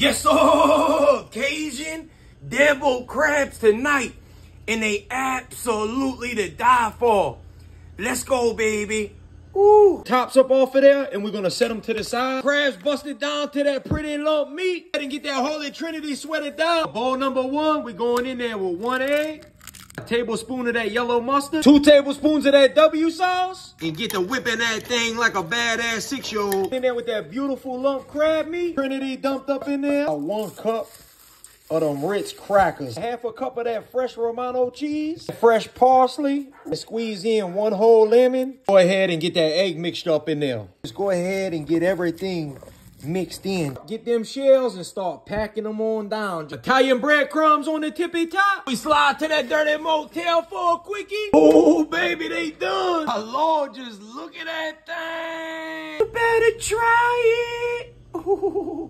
Yes, sir. Cajun devil crabs tonight. And they absolutely to die for. Let's go, baby. Ooh. Tops up off of there, and we're gonna set them to the side. Crabs busted down to that pretty lump meat. And get that Holy Trinity sweated down. Bowl number one, we going in there with one egg. A tablespoon of that yellow mustard. Two tablespoons of that W sauce. And get to whipping that thing like a badass six-year-old. In there with that beautiful lump crab meat. Trinity dumped up in there. One cup of them Ritz crackers. Half a cup of that fresh Romano cheese. Fresh parsley. Squeeze in one whole lemon. Go ahead and get that egg mixed up in there. Just go ahead and get everything mixed in. Get them shells and start packing them on down. Italian breadcrumbs on the tippy top. We slide to that dirty motel for a quickie. Oh, baby, they done. My Lord, just look at that thing. You better try it. Ooh.